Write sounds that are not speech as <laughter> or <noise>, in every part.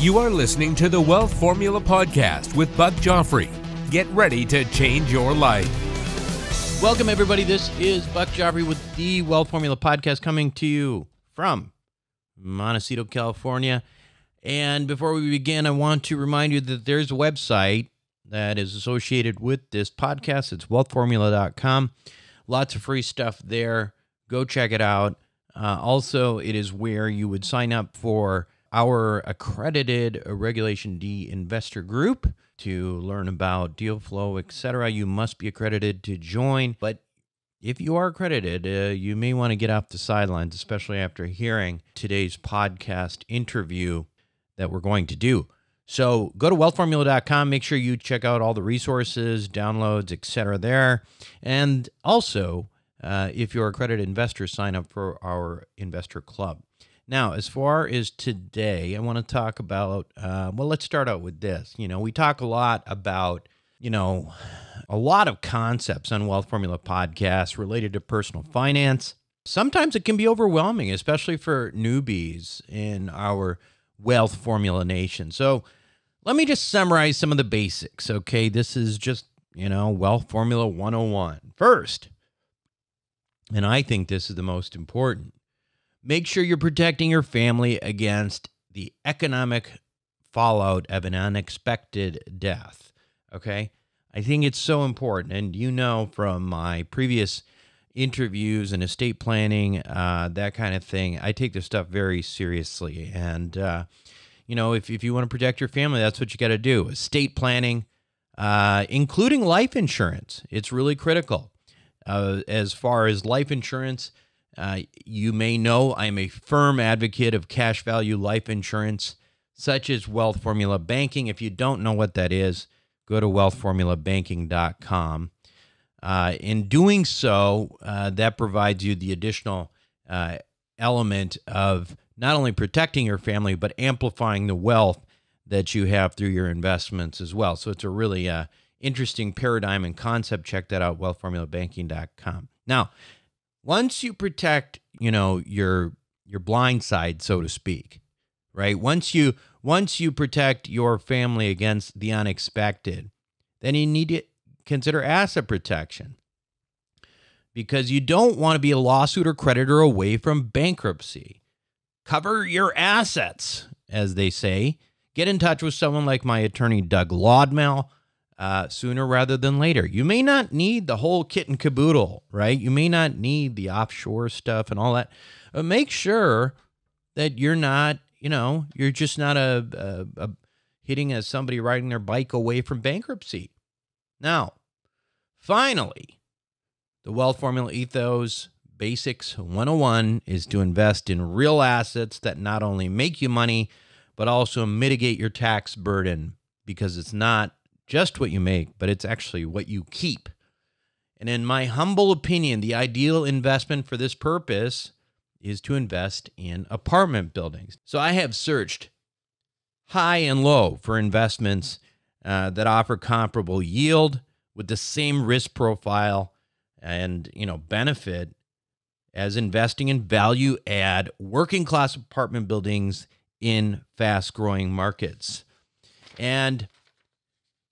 You are listening to the Wealth Formula Podcast with Buck Joffrey. Get ready to change your life. Welcome, everybody. This is Buck Joffrey with the Wealth Formula Podcast coming to you from Montecito, California. And before we begin, I want to remind you that there's a website that is associated with this podcast. It's wealthformula.com. Lots of free stuff there. Go check it out. Uh, also, it is where you would sign up for our accredited Regulation D investor group to learn about deal flow, etc. You must be accredited to join, but if you are accredited, uh, you may want to get off the sidelines, especially after hearing today's podcast interview that we're going to do. So go to wealthformula.com. Make sure you check out all the resources, downloads, etc. there. And also, uh, if you're a accredited investor, sign up for our investor club. Now, as far as today, I want to talk about, uh, well, let's start out with this. You know, we talk a lot about, you know, a lot of concepts on Wealth Formula podcasts related to personal finance. Sometimes it can be overwhelming, especially for newbies in our Wealth Formula Nation. So let me just summarize some of the basics. Okay. This is just, you know, Wealth Formula 101. First, and I think this is the most important Make sure you're protecting your family against the economic fallout of an unexpected death. Okay. I think it's so important. And you know from my previous interviews and estate planning, uh, that kind of thing, I take this stuff very seriously. And, uh, you know, if, if you want to protect your family, that's what you got to do. Estate planning, uh, including life insurance, it's really critical. Uh, as far as life insurance, uh, you may know I'm a firm advocate of cash value life insurance, such as Wealth Formula Banking. If you don't know what that is, go to wealthformulabanking.com. Uh, in doing so, uh, that provides you the additional uh, element of not only protecting your family, but amplifying the wealth that you have through your investments as well. So it's a really uh, interesting paradigm and concept. Check that out, wealthformulabanking.com. Now, once you protect, you know, your your blind side, so to speak, right? Once you once you protect your family against the unexpected, then you need to consider asset protection. Because you don't want to be a lawsuit or creditor away from bankruptcy. Cover your assets, as they say. Get in touch with someone like my attorney, Doug Lodmell uh, sooner rather than later. You may not need the whole kit and caboodle, right? You may not need the offshore stuff and all that. But make sure that you're not, you know, you're just not a, a, a hitting as somebody riding their bike away from bankruptcy. Now, finally, the Wealth Formula Ethos Basics 101 is to invest in real assets that not only make you money, but also mitigate your tax burden because it's not just what you make, but it's actually what you keep. And in my humble opinion, the ideal investment for this purpose is to invest in apartment buildings. So I have searched high and low for investments uh, that offer comparable yield with the same risk profile and you know benefit as investing in value add working class apartment buildings in fast growing markets. And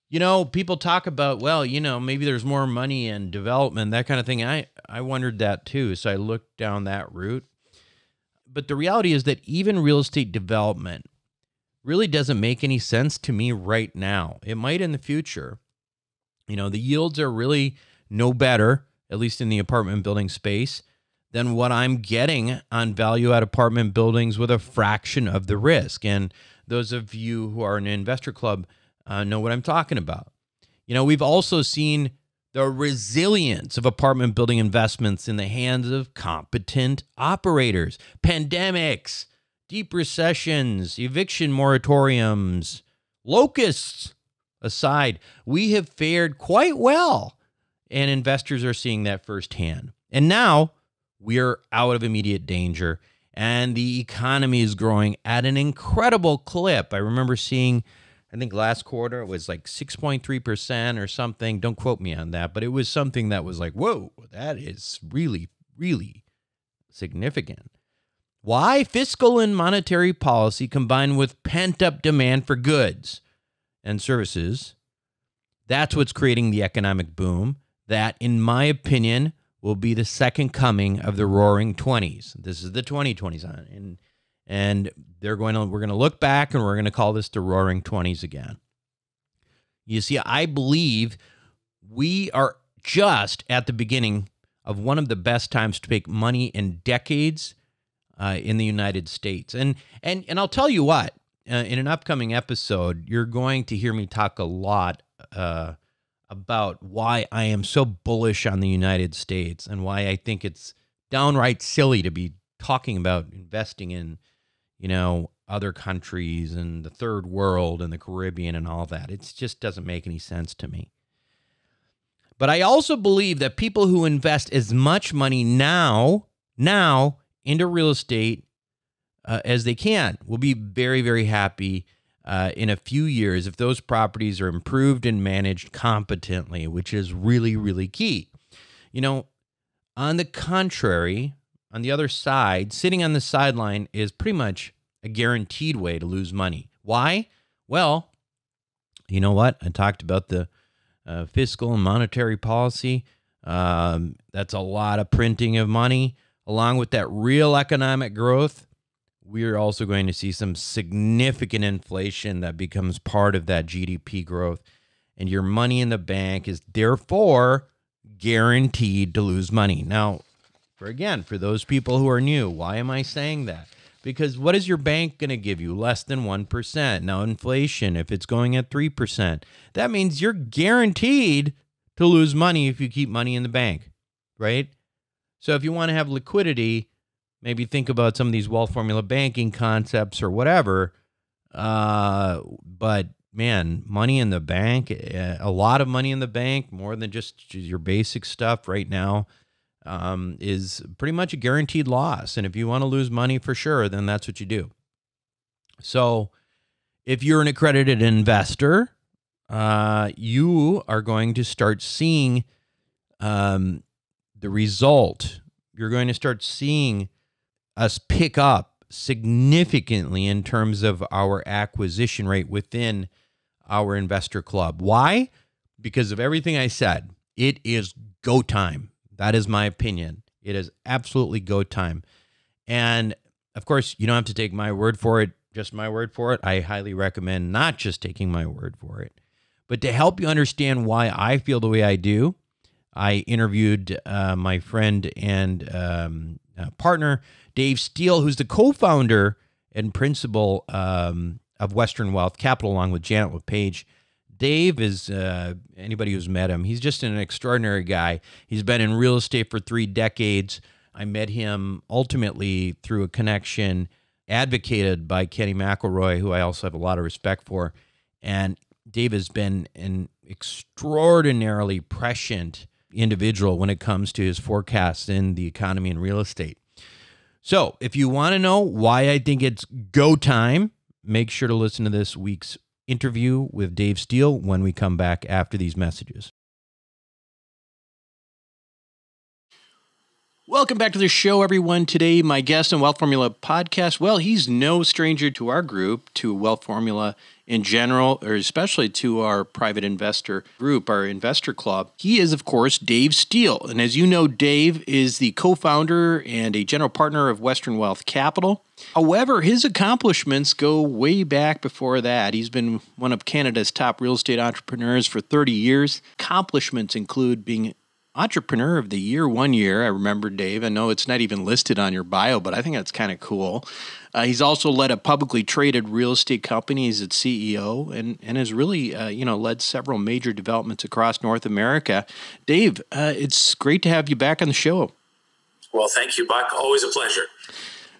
you know, people talk about, well, you know, maybe there's more money in development, that kind of thing. I, I wondered that too. So I looked down that route. But the reality is that even real estate development really doesn't make any sense to me right now. It might in the future. You know, the yields are really no better, at least in the apartment building space, than what I'm getting on value add apartment buildings with a fraction of the risk. And those of you who are in an investor club, uh, know what I'm talking about. You know, we've also seen the resilience of apartment building investments in the hands of competent operators, pandemics, deep recessions, eviction moratoriums, locusts aside, we have fared quite well. And investors are seeing that firsthand. And now we're out of immediate danger and the economy is growing at an incredible clip. I remember seeing I think last quarter it was like 6.3% or something. Don't quote me on that, but it was something that was like, whoa, that is really, really significant. Why? Fiscal and monetary policy combined with pent up demand for goods and services. That's what's creating the economic boom that, in my opinion, will be the second coming of the roaring 20s. This is the 2020s on and and they're going to we're going to look back and we're going to call this the roaring 20s again. You see, I believe we are just at the beginning of one of the best times to make money in decades uh, in the United States. And and and I'll tell you what, uh, in an upcoming episode, you're going to hear me talk a lot uh, about why I am so bullish on the United States and why I think it's downright silly to be talking about investing in, you know, other countries and the third world and the Caribbean and all that. It just doesn't make any sense to me. But I also believe that people who invest as much money now, now into real estate uh, as they can will be very, very happy uh, in a few years if those properties are improved and managed competently, which is really, really key. You know, on the contrary, on the other side, sitting on the sideline is pretty much a guaranteed way to lose money. Why? Well, you know what? I talked about the uh, fiscal and monetary policy. Um, that's a lot of printing of money. Along with that real economic growth, we are also going to see some significant inflation that becomes part of that GDP growth. And your money in the bank is therefore guaranteed to lose money. Now, for again, for those people who are new, why am I saying that? Because what is your bank going to give you? Less than 1%. Now, inflation, if it's going at 3%, that means you're guaranteed to lose money if you keep money in the bank, right? So if you want to have liquidity, maybe think about some of these wealth formula banking concepts or whatever. Uh, but man, money in the bank, eh, a lot of money in the bank, more than just your basic stuff right now um, is pretty much a guaranteed loss. And if you want to lose money for sure, then that's what you do. So if you're an accredited investor, uh, you are going to start seeing um, the result. You're going to start seeing us pick up significantly in terms of our acquisition rate within our investor club. Why? Because of everything I said. It is go time. That is my opinion. It is absolutely go time. And of course, you don't have to take my word for it, just my word for it. I highly recommend not just taking my word for it, but to help you understand why I feel the way I do. I interviewed uh, my friend and um, uh, partner, Dave Steele, who's the co founder and principal um, of Western Wealth Capital, along with Janet LePage. Dave is uh, anybody who's met him. He's just an extraordinary guy. He's been in real estate for three decades. I met him ultimately through a connection advocated by Kenny McElroy, who I also have a lot of respect for. And Dave has been an extraordinarily prescient individual when it comes to his forecasts in the economy and real estate. So, if you want to know why I think it's go time, make sure to listen to this week's interview with Dave Steele when we come back after these messages. Welcome back to the show, everyone. Today, my guest on Wealth Formula podcast. Well, he's no stranger to our group, to Wealth Formula in general, or especially to our private investor group, our investor club. He is, of course, Dave Steele. And as you know, Dave is the co founder and a general partner of Western Wealth Capital. However, his accomplishments go way back before that. He's been one of Canada's top real estate entrepreneurs for 30 years. Accomplishments include being Entrepreneur of the Year one year. I remember Dave. I know it's not even listed on your bio, but I think that's kind of cool. Uh, he's also led a publicly traded real estate company. He's its CEO and, and has really, uh, you know, led several major developments across North America. Dave, uh, it's great to have you back on the show. Well, thank you, Buck. Always a pleasure.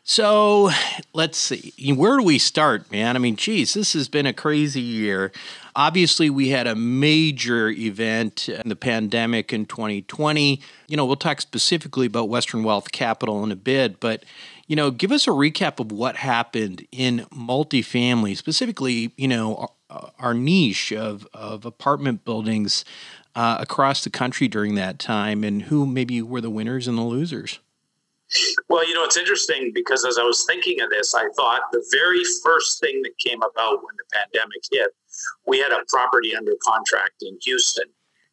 So let's see. Where do we start, man? I mean, geez, this has been a crazy year. Obviously, we had a major event in the pandemic in 2020. You know, we'll talk specifically about Western Wealth Capital in a bit, but you know, give us a recap of what happened in multifamily, specifically, you know, our, our niche of, of apartment buildings uh, across the country during that time, and who maybe were the winners and the losers. Well, you know, it's interesting because as I was thinking of this, I thought the very first thing that came about when the pandemic hit, we had a property under contract in Houston.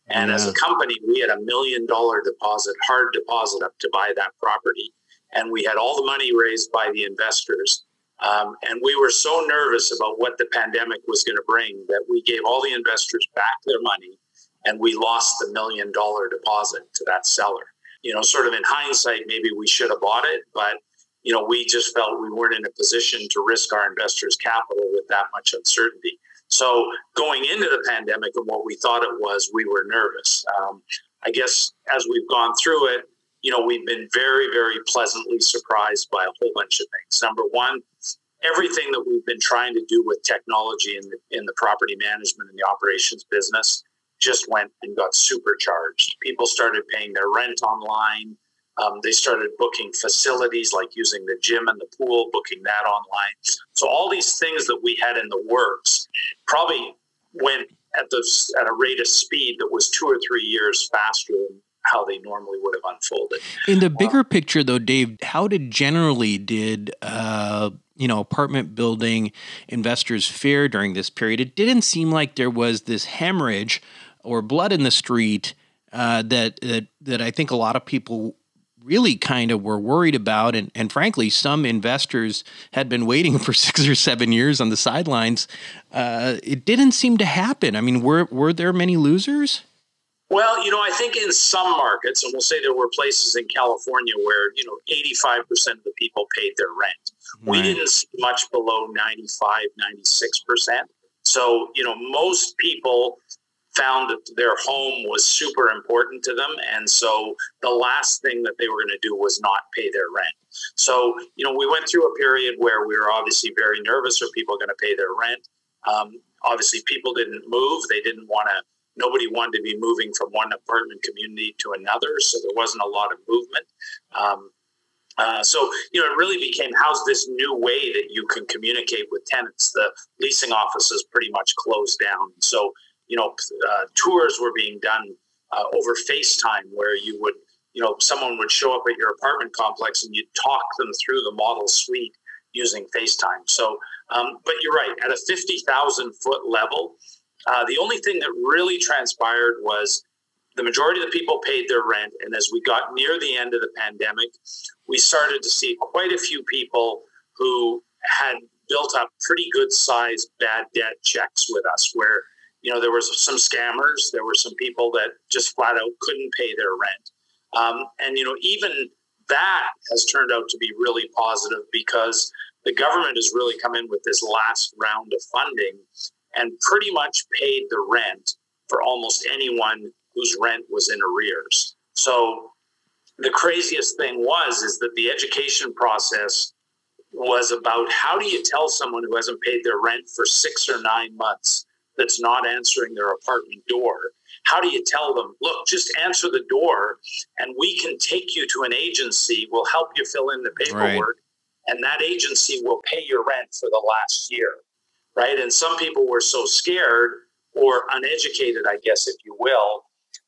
And yeah. as a company, we had a million dollar deposit, hard deposit up to buy that property. And we had all the money raised by the investors. Um, and we were so nervous about what the pandemic was going to bring that we gave all the investors back their money and we lost the million dollar deposit to that seller. You know, sort of in hindsight, maybe we should have bought it, but you know, we just felt we weren't in a position to risk our investors' capital with that much uncertainty. So going into the pandemic and what we thought it was, we were nervous. Um, I guess as we've gone through it, you know, we've been very, very pleasantly surprised by a whole bunch of things. Number one, everything that we've been trying to do with technology in the, in the property management and the operations business just went and got supercharged. People started paying their rent online. Um, they started booking facilities like using the gym and the pool, booking that online. So all these things that we had in the works probably went at the at a rate of speed that was two or three years faster than how they normally would have unfolded. In the bigger um, picture, though, Dave, how did generally did uh, you know apartment building investors fare during this period? It didn't seem like there was this hemorrhage or blood in the street uh, that, that that I think a lot of people really kind of were worried about and, and frankly some investors had been waiting <laughs> for six or seven years on the sidelines uh, it didn't seem to happen i mean were, were there many losers well you know i think in some markets and we'll say there were places in california where you know 85% of the people paid their rent right. we didn't see much below 95 96% so you know most people found that their home was super important to them. And so the last thing that they were going to do was not pay their rent. So, you know, we went through a period where we were obviously very nervous are people going to pay their rent? Um, obviously, people didn't move. They didn't want to, nobody wanted to be moving from one apartment community to another. So there wasn't a lot of movement. Um, uh, so you know, it really became how's this new way that you can communicate with tenants? The leasing offices pretty much closed down. So you know, uh, tours were being done uh, over FaceTime where you would, you know, someone would show up at your apartment complex and you'd talk them through the model suite using FaceTime. So, um, but you're right, at a 50,000 foot level, uh, the only thing that really transpired was the majority of the people paid their rent. And as we got near the end of the pandemic, we started to see quite a few people who had built up pretty good sized bad debt checks with us where you know, there was some scammers. There were some people that just flat out couldn't pay their rent. Um, and, you know, even that has turned out to be really positive because the government has really come in with this last round of funding and pretty much paid the rent for almost anyone whose rent was in arrears. So the craziest thing was is that the education process was about how do you tell someone who hasn't paid their rent for six or nine months that's not answering their apartment door, how do you tell them, look, just answer the door and we can take you to an agency, we'll help you fill in the paperwork, right. and that agency will pay your rent for the last year, right? And some people were so scared or uneducated, I guess, if you will,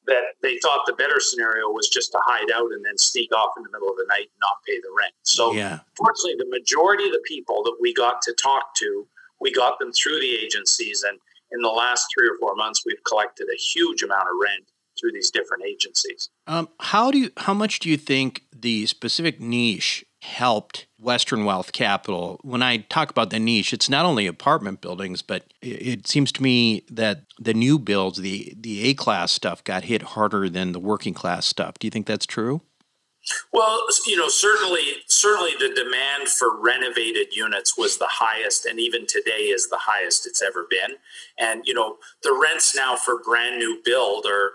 that they thought the better scenario was just to hide out and then sneak off in the middle of the night and not pay the rent. So, yeah. fortunately, the majority of the people that we got to talk to, we got them through the agencies and in the last three or four months, we've collected a huge amount of rent through these different agencies. Um, how do you, how much do you think the specific niche helped Western Wealth Capital? When I talk about the niche, it's not only apartment buildings, but it, seems to me that the new builds, the the A class stuff, got hit harder than the working class stuff. Do you think that's true? Well, you know, certainly, certainly the demand for renovated units was the highest, and even today is the highest it's ever been. And you know, the rents now for brand new build are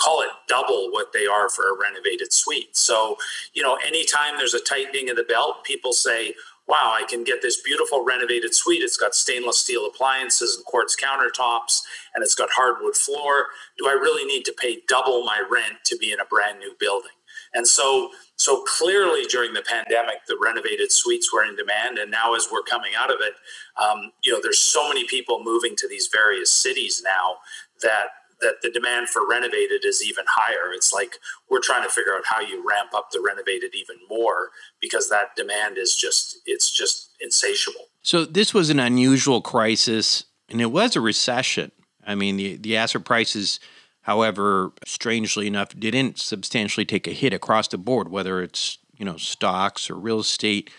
call it double what they are for a renovated suite. So, you know, anytime there's a tightening of the belt, people say, wow, I can get this beautiful renovated suite. It's got stainless steel appliances and quartz countertops, and it's got hardwood floor. Do I really need to pay double my rent to be in a brand new building? And so, so clearly during the pandemic, the renovated suites were in demand. And now, as we're coming out of it, um, you know, there's so many people moving to these various cities now that that the demand for renovated is even higher. It's like we're trying to figure out how you ramp up the renovated even more because that demand is just it's just insatiable. So this was an unusual crisis and it was a recession. I mean, the the asset prices however, strangely enough, didn't substantially take a hit across the board whether it's, you know, stocks or real estate.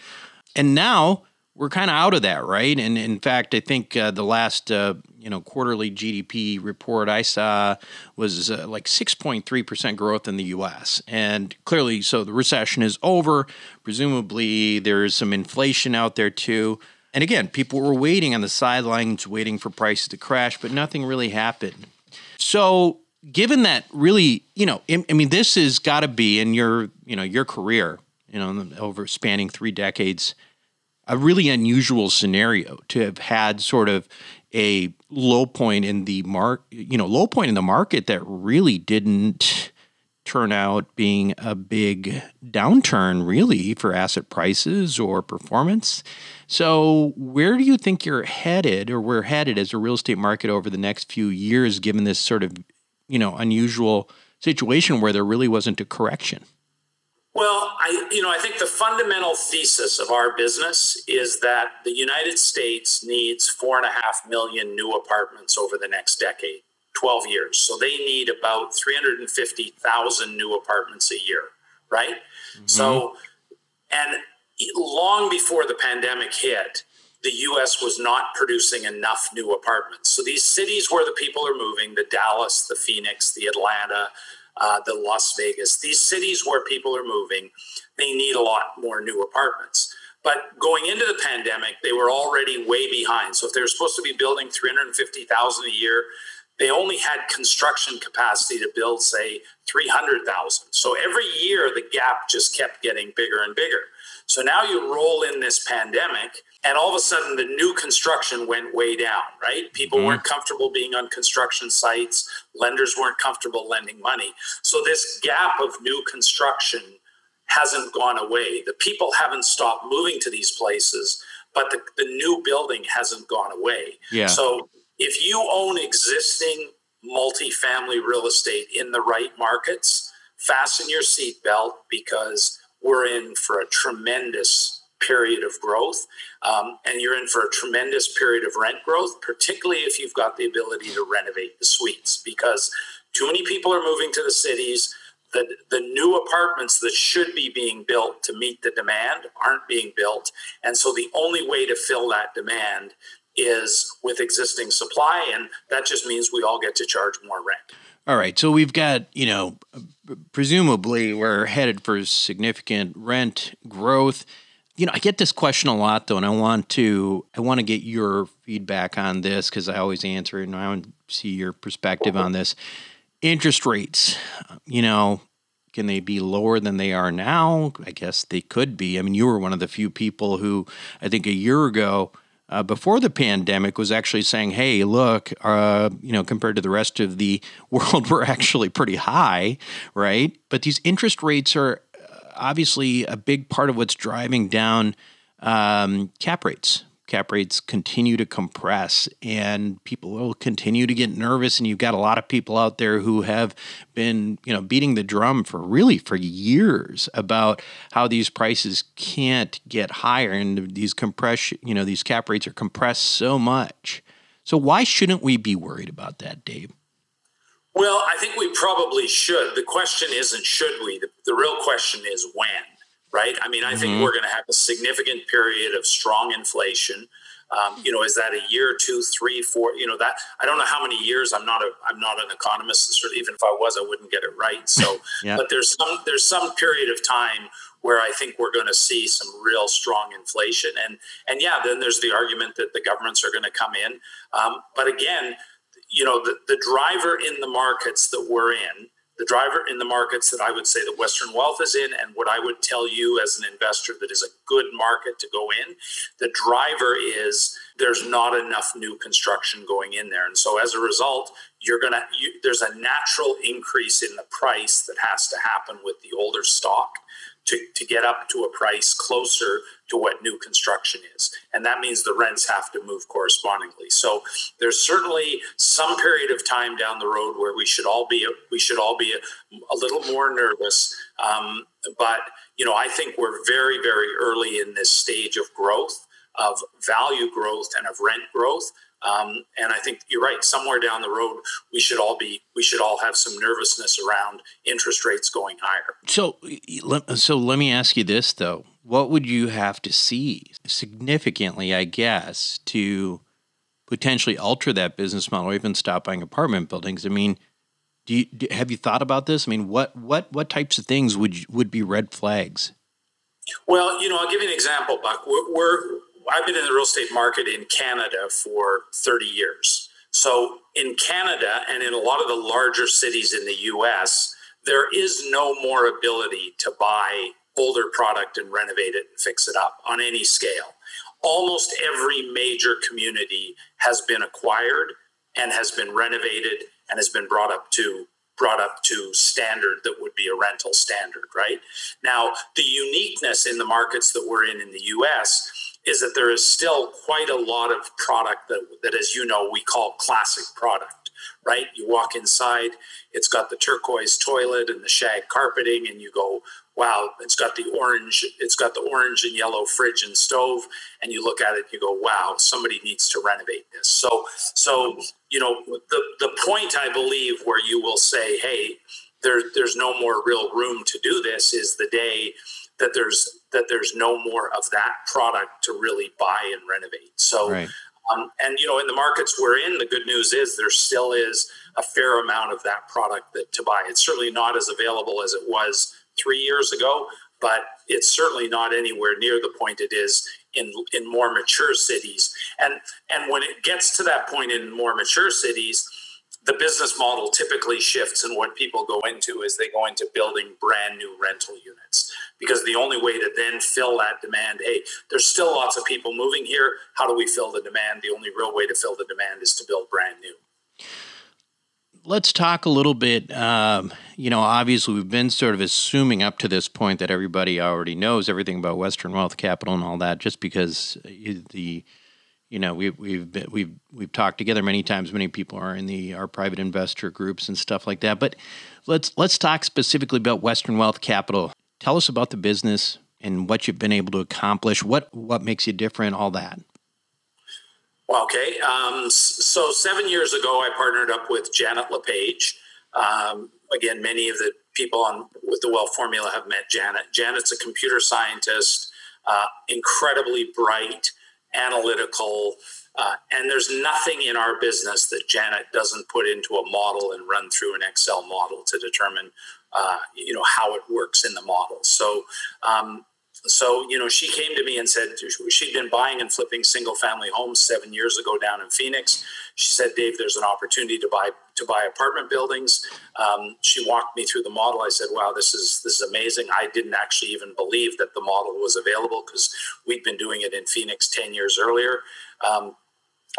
And now we're kind of out of that, right? And in fact, I think uh, the last uh, you know quarterly GDP report I saw was uh, like 6.3 percent growth in the U.S. And clearly, so the recession is over. Presumably, there is some inflation out there too. And again, people were waiting on the sidelines, waiting for prices to crash, but nothing really happened. So, given that, really, you know, I mean, this has got to be in your you know your career, you know, over spanning three decades a really unusual scenario to have had sort of a low point in the mark, you know, low point in the market that really didn't turn out being a big downturn really for asset prices or performance. So, where do you think you're headed or we're headed as a real estate market over the next few years given this sort of, you know, unusual situation where there really wasn't a correction? Well, I you know I think the fundamental thesis of our business is that the United States needs four and a half million new apartments over the next decade, twelve years. So they need about three hundred and fifty thousand new apartments a year, right? Mm-hmm. So, and long before the pandemic hit, the US was not producing enough new apartments. So these cities where the people are moving, the Dallas, the Phoenix, the Atlanta, uh, the Las Vegas, these cities where people are moving, they need a lot more new apartments. But going into the pandemic, they were already way behind. So if they were supposed to be building 350,000 a year, they only had construction capacity to build, say, 300,000. So every year, the gap just kept getting bigger and bigger. So now you roll in this pandemic, and all of a sudden the new construction went way down, right? People mm-hmm. weren't comfortable being on construction sites, lenders weren't comfortable lending money. So this gap of new construction hasn't gone away. The people haven't stopped moving to these places, but the, the new building hasn't gone away. Yeah. So if you own existing multifamily real estate in the right markets, fasten your seatbelt because we're in for a tremendous period of growth. Um, and you're in for a tremendous period of rent growth, particularly if you've got the ability to renovate the suites, because too many people are moving to the cities. The, the new apartments that should be being built to meet the demand aren't being built. And so the only way to fill that demand is with existing supply. And that just means we all get to charge more rent. All right. So we've got, you know, presumably we're headed for significant rent growth. You know, I get this question a lot though, and I want to I want to get your feedback on this because I always answer it and I want to see your perspective on this. Interest rates, you know, can they be lower than they are now? I guess they could be. I mean, you were one of the few people who I think a year ago uh, before the pandemic was actually saying, "Hey, look, uh, you know, compared to the rest of the <laughs> world, we're actually pretty high, right?" But these interest rates are obviously a big part of what's driving down um, cap rates. Cap rates continue to compress and people will continue to get nervous and you've got a lot of people out there who have been you know beating the drum for really for years about how these prices can't get higher and these compression you know these cap rates are compressed so much. So why shouldn't we be worried about that dave well i think we probably should the question isn't should we the, the real question is when right? I mean, I mm-hmm. think we're going to have a significant period of strong inflation. Um, you know, is that a year, two, three, four? You know, that I don't know how many years. I'm not a I'm not an economist. Of, even if I was, I wouldn't get it right. <laughs> So, yeah. but there's some there's some period of time where I think we're going to see some real strong inflation, and and yeah, then there's the argument that the governments are going to come in. Um, but again, you know, the the driver in the markets that we're in the driver in the markets that I would say that Western Wealth is in, and what I would tell you as an investor that is a good market to go in, the driver is there's not enough new construction going in there. And so as a result, you're going to, you, there's a natural increase in the price that has to happen with the older stock to, to get up to a price closer to what new construction is. And that means the rents have to move correspondingly. So there's certainly some period of time down the road where we should all be we should all be a, a little more nervous. Um, but you know, I think we're very very early in this stage of growth, of value growth, and of rent growth. Um, and I think you're right. Somewhere down the road, we should all be we should all have some nervousness around interest rates going higher. So, so let me ask you this though: What would you have to see significantly, I guess, to potentially alter that business model, or even stop buying apartment buildings? I mean, do you do, have you thought about this? I mean, what what what types of things would would be red flags? Well, you know, I'll give you an example, Buck. We're, we're I've been in the real estate market in Canada for 30 years. So in Canada and in a lot of the larger cities in the US, there is no more ability to buy older product and renovate it and fix it up on any scale. Almost every major community has been acquired and has been renovated and has been brought up to brought up to standard that would be a rental standard, right? Now, the uniqueness in the markets that we're in in the US is that there is still quite a lot of product that, that as you know, we call classic product, right? You walk inside, it's got the turquoise toilet and the shag carpeting, and you go, wow, it's got the orange, it's got the orange and yellow fridge and stove, and you look at it, you go, wow, somebody needs to renovate this. So, so you know, the the point I believe where you will say, hey, there, there's no more real room to do this is the day that there's that there's no more of that product to really buy and renovate. So, right. um, and you know, in the markets we're in, the good news is there still is a fair amount of that product that to buy. It's certainly not as available as it was three years ago, but it's certainly not anywhere near the point it is in in more mature cities. And and when it gets to that point in more mature cities the business model typically shifts and what people go into is they go into building brand new rental units. Because the only way to then fill that demand hey there's still lots of people moving here how do we fill the demand? The only real way to fill the demand is to build brand new. Let's talk a little bit um, you know obviously we've been sort of assuming up to this point that everybody already knows everything about western wealth capital and all that just because the you know we've we've been, we've we've talked together many times. Many people are in the our private investor groups and stuff like that. But let's let's talk specifically about Western Wealth Capital. Tell us about the business and what you've been able to accomplish. What what makes you different? All that. Well, okay, um, so seven years ago, I partnered up with Janet LePage. Um, again, many of the people on with the Wealth Formula have met Janet. Janet's a computer scientist, uh, incredibly bright analytical. Uh, and there's nothing in our business that Janet doesn't put into a model and run through an Excel model to determine, uh, you know, how it works in the model. So um, so you know she came to me and said she'd been buying and flipping single family homes seven years ago down in phoenix. She said dave there's an opportunity to buy to buy apartment buildings. Um, she walked me through the model. I said wow this is this is amazing. I didn't actually even believe that the model was available because we'd been doing it in phoenix 10 years earlier. Um,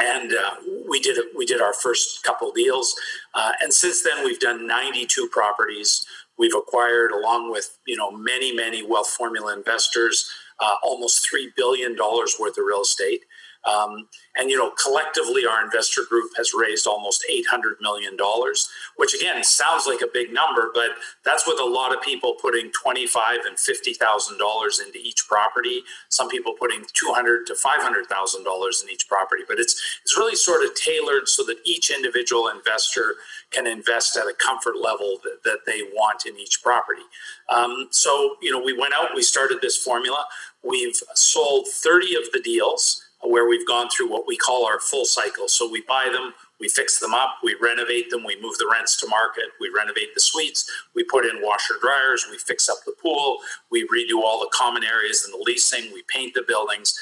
and uh, we did we did our first couple deals, uh, and since then we've done 92 properties. We've acquired, along with you know many many wealth formula investors, uh, almost three billion dollars worth of real estate. Um, and you know, collectively, our investor group has raised almost eight hundred million dollars, which again sounds like a big number, but that's with a lot of people putting twenty-five and fifty thousand dollars into each property. Some people putting two hundred to five hundred thousand dollars in each property, but it's it's really sort of tailored so that each individual investor can invest at a comfort level that, that they want in each property. Um, so you know, we went out, we started this formula. We've sold thirty of the deals where we've gone through what we call our full cycle. So we buy them, we fix them up, we renovate them, we move the rents to market, we renovate the suites, we put in washer dryers, we fix up the pool, we redo all the common areas and the leasing, we paint the buildings.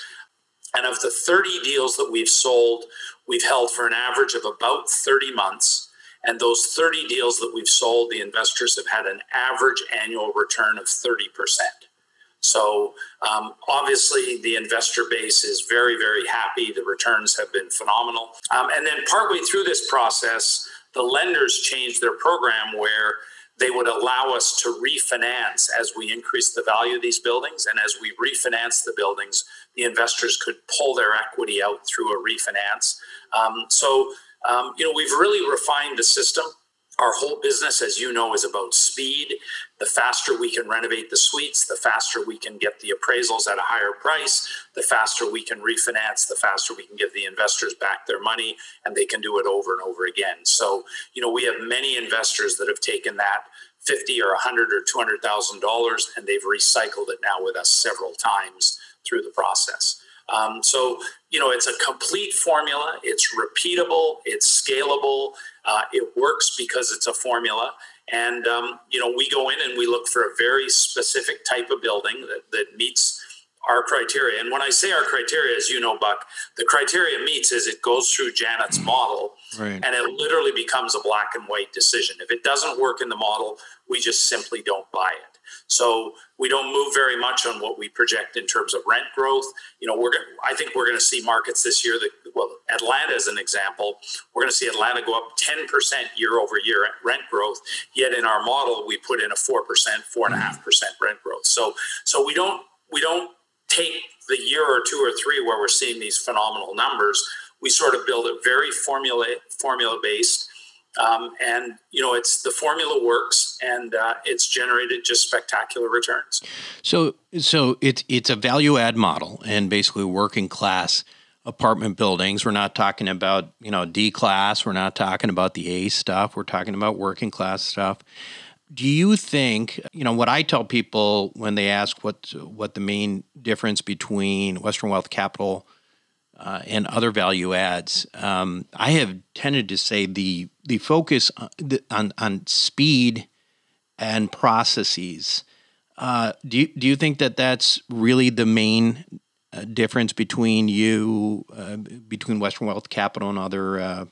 And of the 30 deals that we've sold, we've held for an average of about 30 months. And those 30 deals that we've sold, the investors have had an average annual return of 30%. So um, obviously, the investor base is very, very happy. The returns have been phenomenal. Um, and then partway through this process, the lenders changed their program where they would allow us to refinance as we increase the value of these buildings. And as we refinance the buildings, the investors could pull their equity out through a refinance. Um, so, um, you know, we've really refined the system. Our whole business, as you know, is about speed. The faster we can renovate the suites, the faster we can get the appraisals at a higher price, the faster we can refinance, the faster we can give the investors back their money, and they can do it over and over again. So, you know, we have many investors that have taken that fifty or a hundred or two hundred thousand dollars, and they've recycled it now with us several times through the process. Um, so, you know, it's a complete formula. It's repeatable. It's scalable. Uh, it works because it's a formula. And, um, you know, we go in and we look for a very specific type of building that, that meets our criteria. And when I say our criteria, as you know, Buck, the criteria meets is it goes through Janet's model right. and it literally becomes a black and white decision. If it doesn't work in the model, we just simply don't buy it. So we don't move very much on what we project in terms of rent growth. You know, we're I think we're going to see markets this year that well, Atlanta as an example, we're going to see Atlanta go up 10% year over year rent growth. Yet in our model, we put in a 4%, 4.5% rent growth. So so we don't we don't take the year or two or three where we're seeing these phenomenal numbers. We sort of build it very formula formula based um, and you know, it's the formula works, and uh, it's generated just spectacular returns. So, so it's it's a value add model, and basically working class apartment buildings. We're not talking about you know D class. We're not talking about the A stuff. We're talking about working class stuff. Do you think you know what I tell people when they ask what what the main difference between Western Wealth Capital uh, and other value adds. Um, I have tended to say the the focus on on speed and processes. Uh, do you, do you think that that's really the main uh, difference between you uh, between Western Wealth Capital and other uh,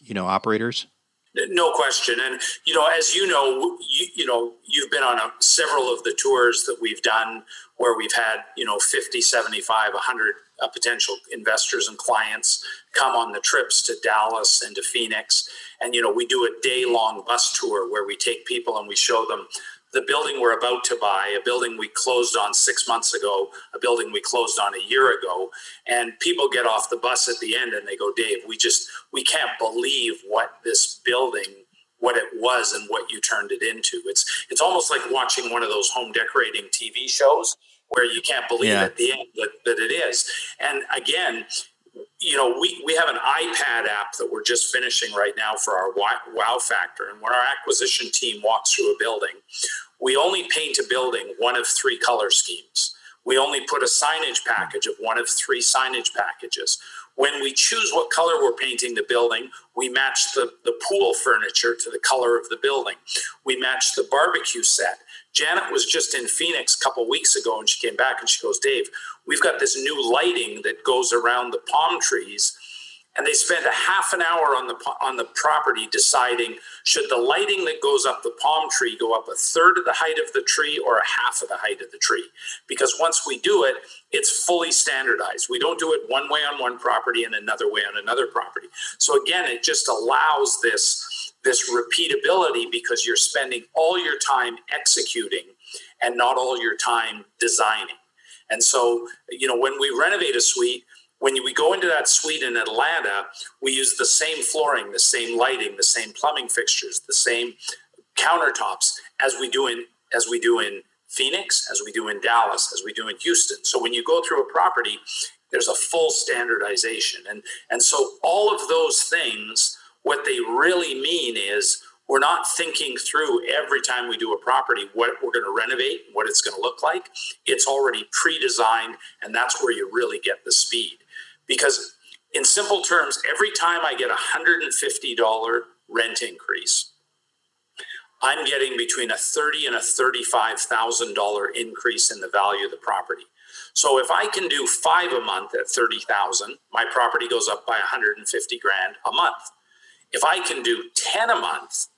you know operators? No question, and you know, as you know, you, you know, you've been on a, several of the tours that we've done where we've had you know 50, 75, 100 uh, potential investors and clients come on the trips to Dallas and to Phoenix. And, you know, we do a day long bus tour where we take people and we show them the building we're about to buy, a building we closed on six months ago, a building we closed on a year ago. And people get off the bus at the end and they go, Dave, we just, we can't believe what this building what it was and what you turned it into. It's it's almost like watching one of those home decorating TV shows where you can't believe yeah. at the end that, that it is. And again, you know, we, we have an iPad app that we're just finishing right now for our wow factor. And when our acquisition team walks through a building, we only paint a building one of three color schemes. We only put a signage package of one of three signage packages. When we choose what color we're painting the building, we match the, the pool furniture to the color of the building. We match the barbecue set. Janet was just in Phoenix a couple weeks ago and she came back and she goes, Dave, we've got this new lighting that goes around the palm trees. And they spent a half an hour on the on the property deciding should the lighting that goes up the palm tree go up a third of the height of the tree or a half of the height of the tree. Because once we do it, it's fully standardized. We don't do it one way on one property and another way on another property. So again, it just allows this this repeatability because you're spending all your time executing and not all your time designing. And so, you know, when we renovate a suite, when we go into that suite in Atlanta, we use the same flooring, the same lighting, the same plumbing fixtures, the same countertops as we do in as we do in Phoenix, as we do in Dallas, as we do in Houston. So when you go through a property, there's a full standardization. And and so all of those things what they really mean is we're not thinking through every time we do a property what we're going to renovate, what it's going to look like. It's already pre designed, and that's where you really get the speed. Because, in simple terms, every time I get a $150 rent increase, I'm getting between a thirty and a thirty-five thousand dollar increase in the value of the property. So if I can do five a month at thirty thousand, my property goes up by 150 grand a month. If I can do 10 a month,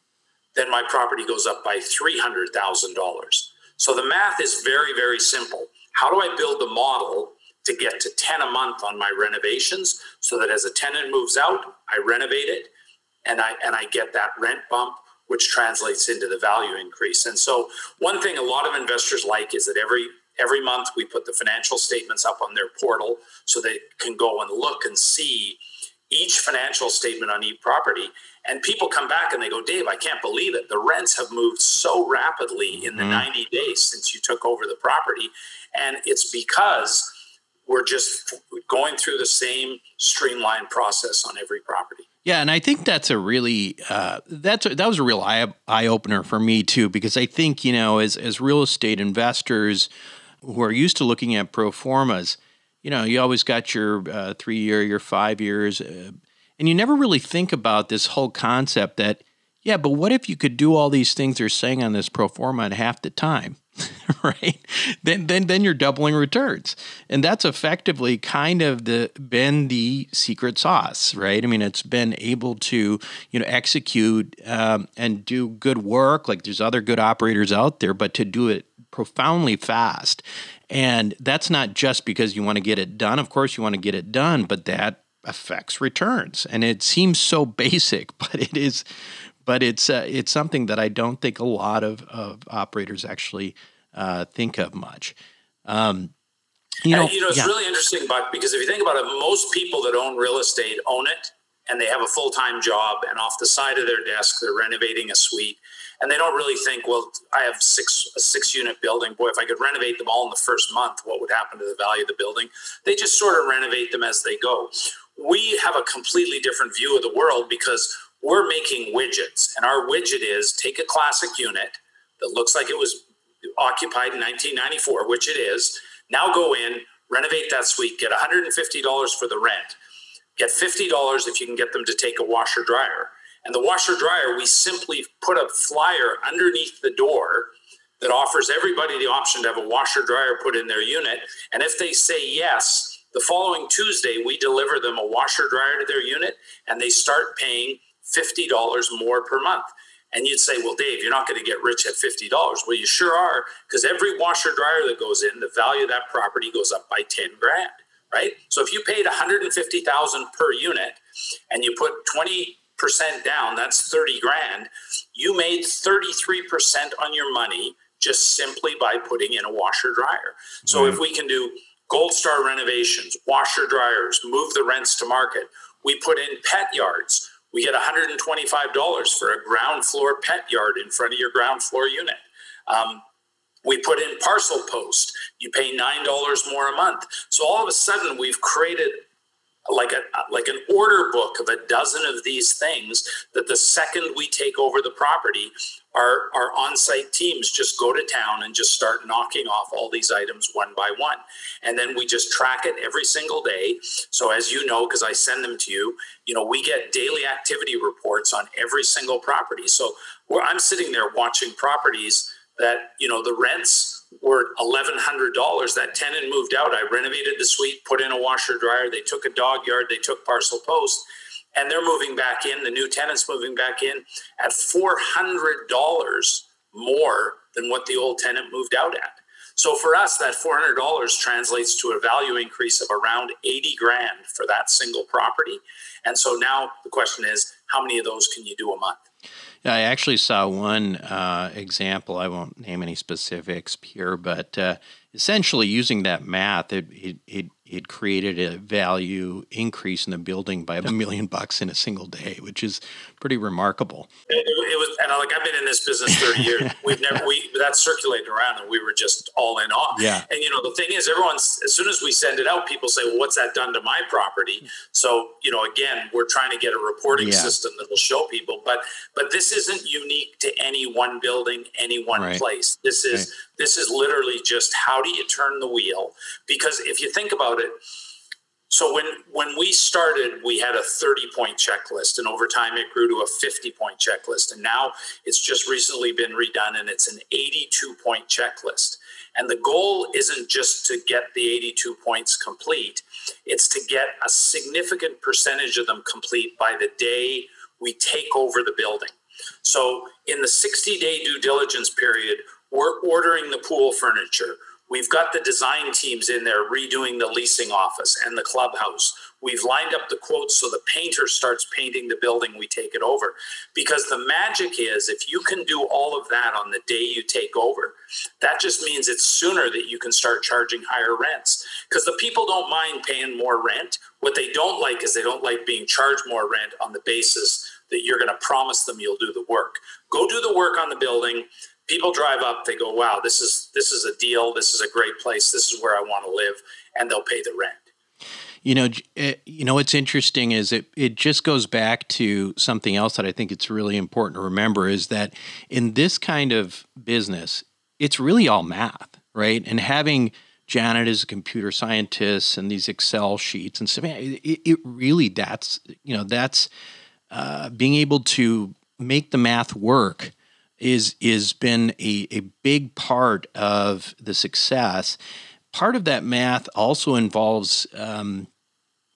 then my property goes up by $300,000. So the math is very, very simple. How do I build the model to get to 10 a month on my renovations so that as a tenant moves out, I renovate it and I and I get that rent bump which translates into the value increase. And so, one thing a lot of investors like is that every every month we put the financial statements up on their portal so they can go and look and see each financial statement on each property. And people come back and they go, Dave, I can't believe it. The rents have moved so rapidly in the mm-hmm. 90 days since you took over the property. And it's because we're just going through the same streamlined process on every property. Yeah, and I think that's a really uh, that's a, that was a real eye eye opener for me too because I think you know as as real estate investors who are used to looking at pro formas, you know, you always got your uh, three year, your five years, uh, and you never really think about this whole concept that yeah, but what if you could do all these things they're saying on this pro forma in half the time? <laughs> right? Then then then you're doubling returns. And that's effectively kind of the been the secret sauce, right? I mean, it's been able to, you know, execute um, and do good work. Like there's other good operators out there, but to do it profoundly fast. And that's not just because you want to get it done. Of course, you want to get it done, but that affects returns. And it seems so <laughs> basic, but it is but it's uh, it's something that I don't think a lot of, of operators actually uh, think of much. Um, you know, you know, it's yeah. really interesting, Buck, because if you think about it, most people that own real estate own it and they have a full time job, and off the side of their desk, they're renovating a suite, and they don't really think, well, I have six a six unit building. Boy, if I could renovate them all in the first month, what would happen to the value of the building? They just sort of renovate them as they go. We have a completely different view of the world because we're making widgets, and our widget is take a classic unit that looks like it was occupied in 1994, which it is. Now go in, renovate that suite, get $150 for the rent, get $50 if you can get them to take a washer dryer. And the washer dryer, we simply put a flyer underneath the door that offers everybody the option to have a washer dryer put in their unit. And if they say yes, the following Tuesday, we deliver them a washer dryer to their unit and they start paying $50 more per month. And you'd say, well, Dave, you're not going to get rich at $50. Well, you sure are, because every washer dryer that goes in, the value of that property goes up by 10 grand, right? So if you paid 150,000 per unit and you put 20% down, that's 30 grand, you made 33% on your money just simply by putting in a washer dryer. So mm-hmm. if we can do gold star renovations, washer dryers, move the rents to market, we put in pet yards we get $125 for a ground floor pet yard in front of your ground floor unit. Um, we put in parcel post. You pay $9 more a month. So all of a sudden, we've created like a like an order book of a dozen of these things that the second we take over the property our our on-site teams just go to town and just start knocking off all these items one by one and then we just track it every single day so as you know because i send them to you you know we get daily activity reports on every single property so where i'm sitting there watching properties that you know the rents were $1,100. That tenant moved out. I renovated the suite, put in a washer dryer. They took a dog yard, they took parcel post, and they're moving back in. The new tenant's moving back in at $400 more than what the old tenant moved out at. So for us, that $400 translates to a value increase of around 80 grand for that single property. And so now the question is, how many of those can you do a month? I actually saw one uh, example. I won't name any specifics here, but uh, essentially using that math, it, it, it it created a value increase in the building by a million bucks in a single day, which is pretty remarkable. It, it was, and uh, like I've been in this business thirty years. <laughs> We've never we that circulated around, and we were just all in awe. Yeah. And you know the thing is, everyone's as soon as we send it out, people say, "Well, what's that done to my property?" So you know, again, we're trying to get a reporting yeah. system that will show people. But but this isn't unique to any one building, any one right. place. This is. Right this is literally just how do you turn the wheel? Because if you think about it, so when when we started, we had a 30 point checklist, and over time it grew to a 50 point checklist, and now it's just recently been redone, and it's an 82 point checklist. And the goal isn't just to get the 82 points complete; it's to get a significant percentage of them complete by the day we take over the building. So in the 60 day due diligence period, we're ordering the pool furniture. We've got the design teams in there redoing the leasing office and the clubhouse. We've lined up the quotes so the painter starts painting the building, we take it over. Because the magic is if you can do all of that on the day you take over, that just means it's sooner that you can start charging higher rents. Because the people don't mind paying more rent. What they don't like is they don't like being charged more rent on the basis that you're going to promise them you'll do the work. Go do the work on the building people drive up they go wow this is this is a deal this is a great place this is where i want to live and they'll pay the rent you know, eh, you know what's interesting is it it just goes back to something else that I think it's really important to remember is that in this kind of business, it's really all math, right? And having Janet as a computer scientist and these Excel sheets and stuff, it, it really that's you know that's uh, being able to make the math work is is been a, a big part of the success. Part of that math also involves um,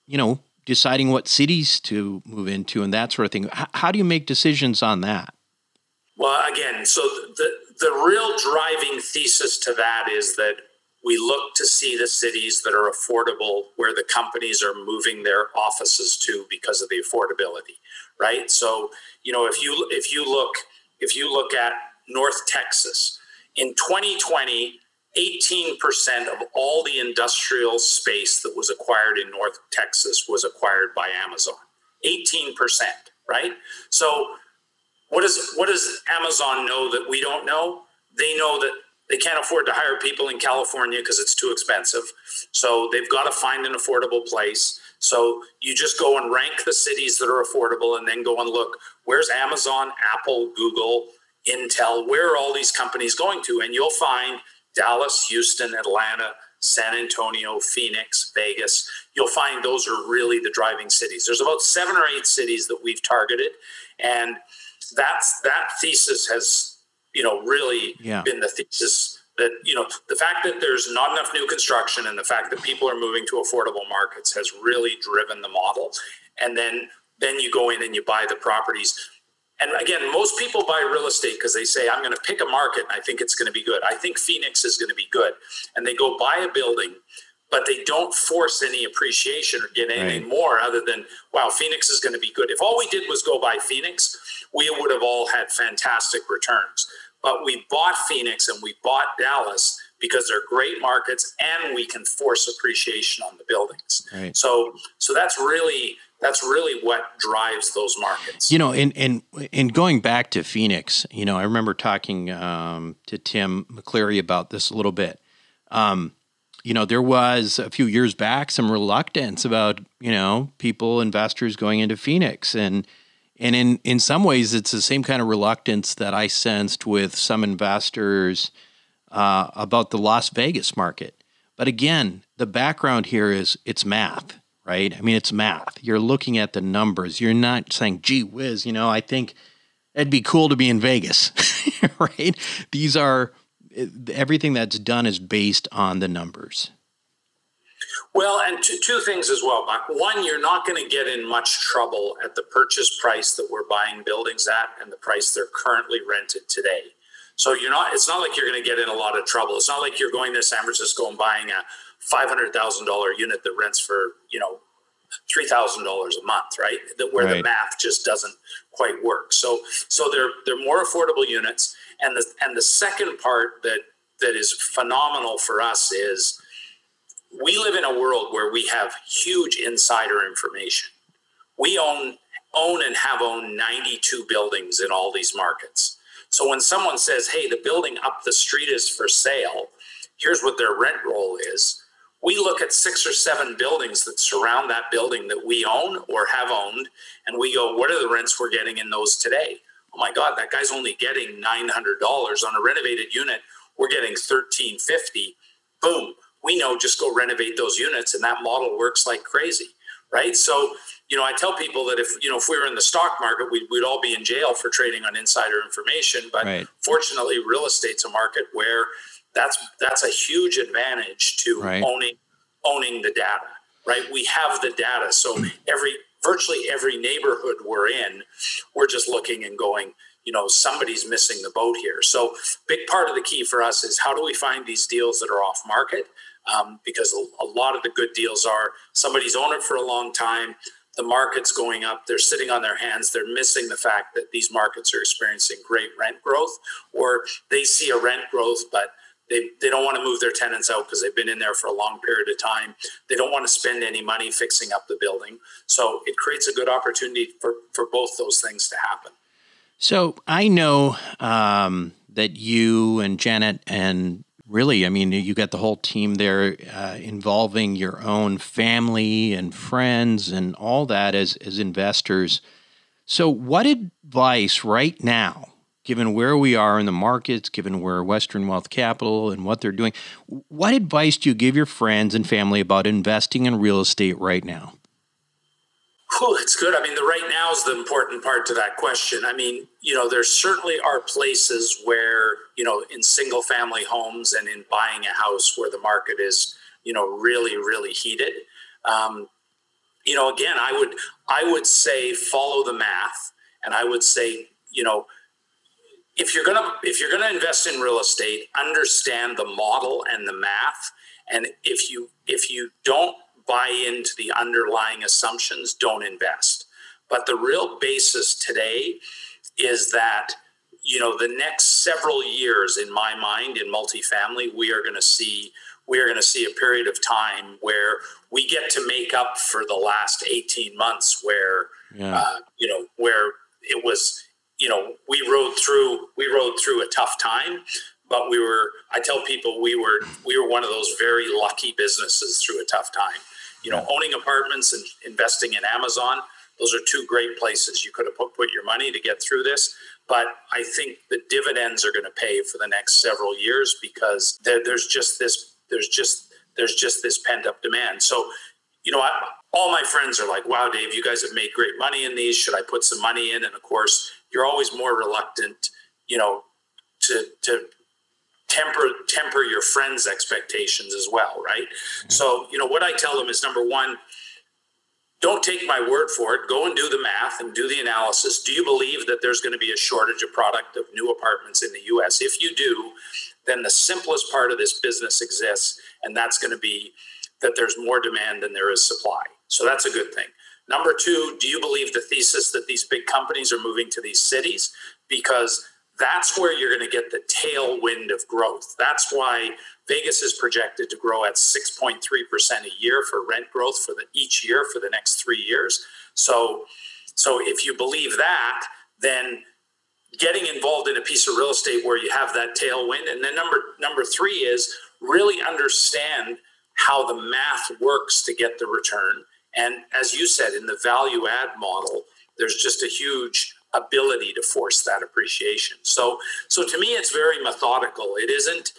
you know, deciding what cities to move into and that sort of thing. H- how do you make decisions on that? Well, again, so the the real driving thesis to that is that we look to see the cities that are affordable where the companies are moving their offices to because of the affordability, right? So, you know, if you if you look if you look at North Texas in 2020 18% of all the industrial space that was acquired in North Texas was acquired by Amazon. 18%, right? So what does what does Amazon know that we don't know? They know that they can't afford to hire people in California because it's too expensive. So they've got to find an affordable place. So you just go and rank the cities that are affordable and then go and look where's Amazon, Apple, Google, Intel, where are all these companies going to? And you'll find Dallas, Houston, Atlanta, San Antonio, Phoenix, Vegas. You'll find those are really the driving cities. There's about seven or eight cities that we've targeted, and that's that thesis has you know really yeah. been the thesis that you know the fact that there's not enough new construction and the fact that people are moving to affordable markets has really driven the model. And then then you go in and you buy the properties and again, most people buy real estate because they say, I'm going to pick a market and I think it's going to be good. I think Phoenix is going to be good. And they go buy a building, but they don't force any appreciation or get anything right. more other than, wow, Phoenix is going to be good. If all we did was go buy Phoenix, we would have all had fantastic returns. But we bought Phoenix and we bought Dallas because they're great markets and we can force appreciation on the buildings. Right. So so that's really that's really what drives those markets. You know, and and and going back to Phoenix, you know, I remember talking um, to Tim McCleary about this a little bit. Um, you know, there was a few years back some reluctance about you know people investors going into Phoenix, and and in in some ways it's the same kind of reluctance that I sensed with some investors uh, about the Las Vegas market. But again, the background here is it's math right? I mean, it's math. You're looking at the numbers. You're not saying, gee whiz, you know, I think it'd be cool to be in Vegas, <laughs> right? These are eh, everything that's done is based on the numbers. Well, and two, two things as well. One, you're not going to get in much trouble at the purchase price that we're buying buildings at and the price they're currently rented today. So you're not. It's not like you're going to get in a lot of trouble. It's not like you're going to San Francisco and buying a five hundred thousand dollar unit that rents for you know three thousand dollars a month, right? That where right. the math just doesn't quite work. So so they're they're more affordable units. And the and the second part that that is phenomenal for us is we live in a world where we have huge insider information. We own own and have owned 92 buildings in all these markets. So when someone says, "Hey, the building up the street is for sale," here's what their rent roll is we look at six or seven buildings that surround that building that we own or have owned, and we go, what are the rents we're getting in those today? Oh my God, that guy's only getting nine hundred dollars on a renovated unit. We're getting thirteen fifty. Boom. We know just go renovate those units, and that model works like crazy, right? So, you know, I tell people that if you know if we were in the stock market, we'd, we'd all be in jail for trading on insider information. But right. fortunately, real estate's a market where that's that's a huge advantage to right. owning owning the data right we have the data so <clears throat> every virtually every neighborhood we're in we're just looking and going you know somebody's missing the boat here. So big part of the key for us is how do we find these deals that are off market? Um, because a, a lot of the good deals are somebody's owned it for a long time the market's going up, they're sitting on their hands, they're missing the fact that these markets are experiencing great rent growth, or they see a rent growth, but they, they don't want to move their tenants out because they've been in there for a long period of time. They don't want to spend any money fixing up the building. So it creates a good opportunity for, for both those things to happen. So I know um, that you and Janet and really, I mean, you got the whole team there uh, involving your own family and friends and all that as, as investors. So, what advice right now, given where we are in the markets, given where Western Wealth Capital and what they're doing, what advice do you give your friends and family about investing in real estate right now? Cool, it's good. I mean, the right now is the important part to that question. I mean, you know, there certainly are places where, you know, in single family homes and in buying a house where the market is, you know, really, really heated. Um, you know, again, I would I would say follow the math, and I would say, you know, if you're gonna if you're gonna invest in real estate, understand the model and the math. And if you if you don't buy into the underlying assumptions, don't invest. But the real basis today is that you know the next several years in my mind in multifamily we are going to see we are going to see a period of time where we get to make up for the last 18 months where yeah. uh, you know where it was you know we rode through we rode through a tough time but we were i tell people we were we were one of those very lucky businesses through a tough time you know, owning apartments and investing in Amazon, those are two great places you could have put, put your money to get through this. But I think the dividends are going to pay for the next several years because there, there's just this there's just there's just this pent up demand. So, you know, I, all my friends are like, "Wow, Dave, you guys have made great money in these. Should I put some money in?" And of course, you're always more reluctant, you know, to to temper temper your friends' expectations as well, right? Mm-hmm. So, you know, what I tell them is number one, don't take my word for it. Go and do the math and do the analysis. Do you believe that there's going to be a shortage of product of new apartments in the US? If you do, then the simplest part of this business exists, and that's going to be that there's more demand than there is supply. So that's a good thing. Number two, do you believe the thesis that these big companies are moving to these cities? Because that's where you're going to get the tailwind of growth. That's why Vegas is projected to grow at 6.3% a year for rent growth for the, each year for the next three years. So, so if you believe that, then getting involved in a piece of real estate where you have that tailwind. And then number number three is really understand how the math works to get the return. And as you said, in the value add model, there's just a huge ability to force that appreciation. So, so to me, it's very methodical. It isn't.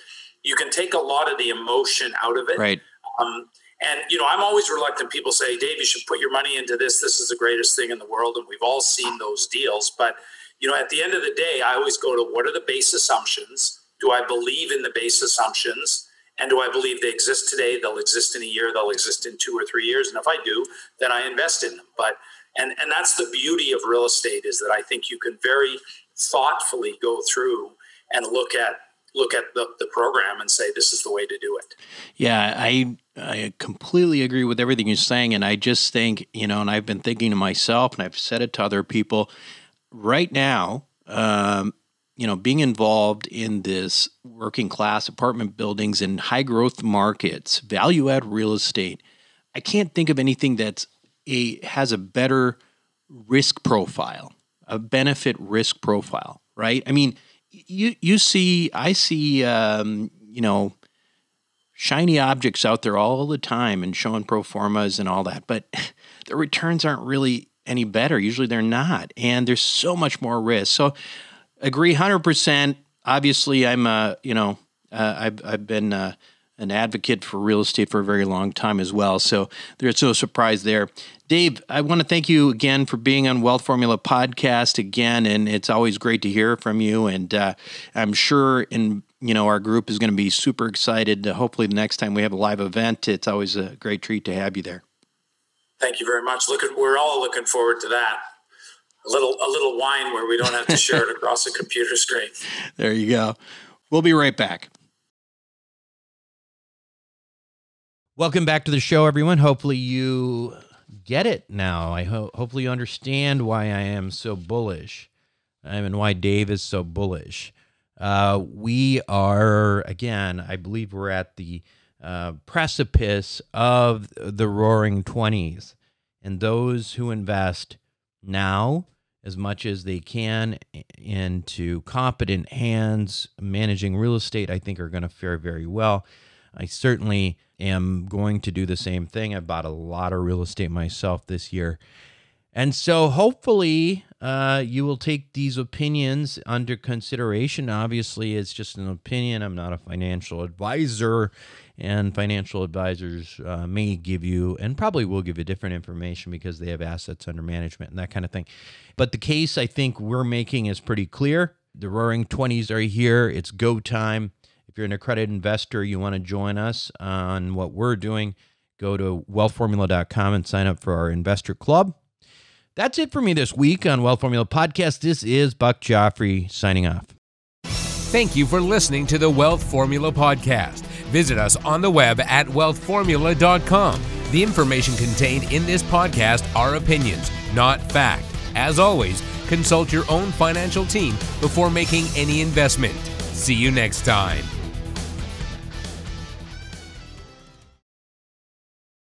You can take a lot of the emotion out of it. Right. Um, and you know, I'm always reluctant. People say, "Dave, you should put your money into this. This is the greatest thing in the world." And we've all seen those deals. But you know, at the end of the day, I always go to what are the base assumptions? Do I believe in the base assumptions? And do I believe they exist today? They'll exist in a year. They'll exist in two or three years. And if I do, then I invest in them. But and and that's the beauty of real estate is that I think you can very thoughtfully go through and look at look at the, the program and say this is the way to do it. Yeah, I I completely agree with everything you're saying, and I just think you know, and I've been thinking to myself, and I've said it to other people. Right now, um, you know, being involved in this working class apartment buildings in high growth markets, value add real estate, I can't think of anything that's a has a better risk profile, a benefit risk profile, right? I mean, you you see, I see, um, you know, shiny objects out there all the time and showing pro formas and all that, but <laughs> the returns aren't really any better. Usually, they're not, and there's so much more risk. So, agree, hundred percent. Obviously, I'm, uh, you know, uh, I've I've been. Uh, an advocate for real estate for a very long time as well. So there's no surprise there. Dave, I want to thank you again for being on Wealth Formula podcast again, and it's always great to hear from you. And uh, I'm sure in you know our group is going to be super excited. To hopefully, the next time we have a live event, it's always a great treat to have you there. Thank you very much. Looking, we're all looking forward to that. A little a little wine where we don't have to share it <laughs> across a computer screen. There you go. We'll be right back. Welcome back to the show, everyone. Hopefully you get it now. I ho- hopefully you understand why I am so bullish, um, and why Dave is so bullish. Uh, we are again. I believe we're at the uh, precipice of the Roaring Twenties, and those who invest now as much as they can into competent hands managing real estate, I think are going to fare very well. I certainly am going to do the same thing. I bought a lot of real estate myself this year. And so hopefully uh, you will take these opinions under consideration. Obviously, it's just an opinion. I'm not a financial advisor, and financial advisors uh, may give you and probably will give you different information because they have assets under management and that kind of thing. But the case I think we're making is pretty clear. The roaring 20s are here. It's go time. If you're an accredited investor, you want to join us on what we're doing, go to wealthformula.com and sign up for our investor club. That's it for me this week on Wealth Formula Podcast. This is Buck Joffrey signing off. Thank you for listening to the Wealth Formula Podcast. Visit us on the web at wealthformula.com. The information contained in this podcast are opinions, not fact. As always, consult your own financial team before making any investment. See you next time.